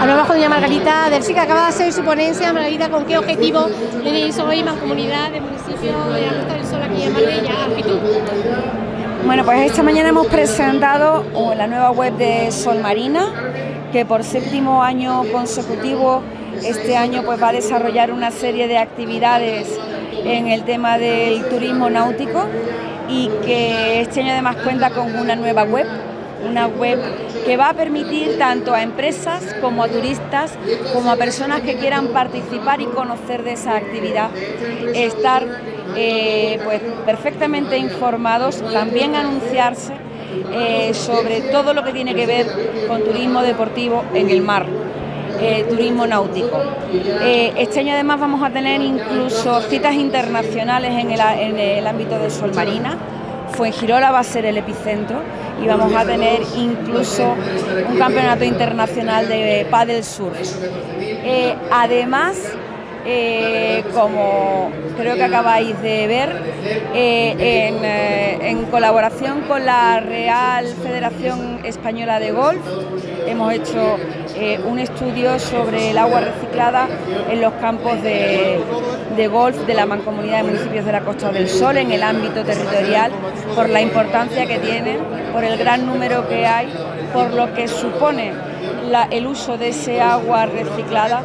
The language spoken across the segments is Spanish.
Hablamos con doña Margarita del que acaba de hacer su ponencia. Margarita, ¿con qué objetivo tenéis hoy Mancomunidad de Municipio de la Costa del Sol aquí en Marbella, Bueno, pues esta mañana hemos presentado la nueva web de Sol Marina, que por séptimo año consecutivo este año pues va a desarrollar una serie de actividades en el tema del turismo náutico y que este año además cuenta con una nueva web una web que va a permitir tanto a empresas como a turistas, como a personas que quieran participar y conocer de esa actividad, estar eh, pues, perfectamente informados, también anunciarse eh, sobre todo lo que tiene que ver con turismo deportivo en el mar. Eh, turismo náutico. este año además vamos a tener incluso citas internacionales en el, en el ámbito de Sol Marina, Fuengirola va a ser el epicentro y vamos a tener incluso un campeonato internacional de paddle surf. Eh, además, eh, como creo que acabáis de ver, eh, en, colaboración con la Real Federación Española de Golf, hemos hecho un estudio sobre el agua reciclada en los campos de, de golf de la Mancomunidad de Municipios de la Costa del Sol en el ámbito territorial, por la importancia que tienen, por el gran número que hay, por lo que supone el uso de ese agua reciclada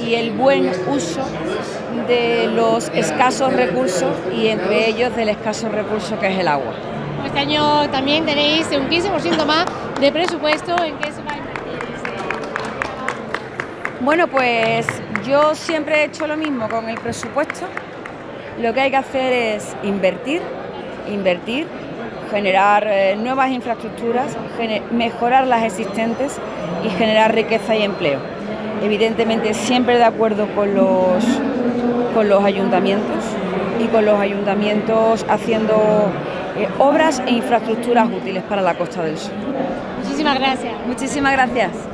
y el buen uso de los escasos recursos y entre ellos del escaso recurso que es el agua. Este año también tenéis un 15% más de presupuesto. ¿En qué se va a invertir? Bueno, pues yo siempre he hecho lo mismo con el presupuesto. Lo que hay que hacer es invertir, invertir, generar eh, nuevas infraestructuras, mejorar las existentes y generar riqueza y empleo. Evidentemente siempre de acuerdo con los, con los ayuntamientos y con los ayuntamientos haciendo eh, obras e infraestructuras útiles para la Costa del Sur. Muchísimas gracias. Muchísimas gracias.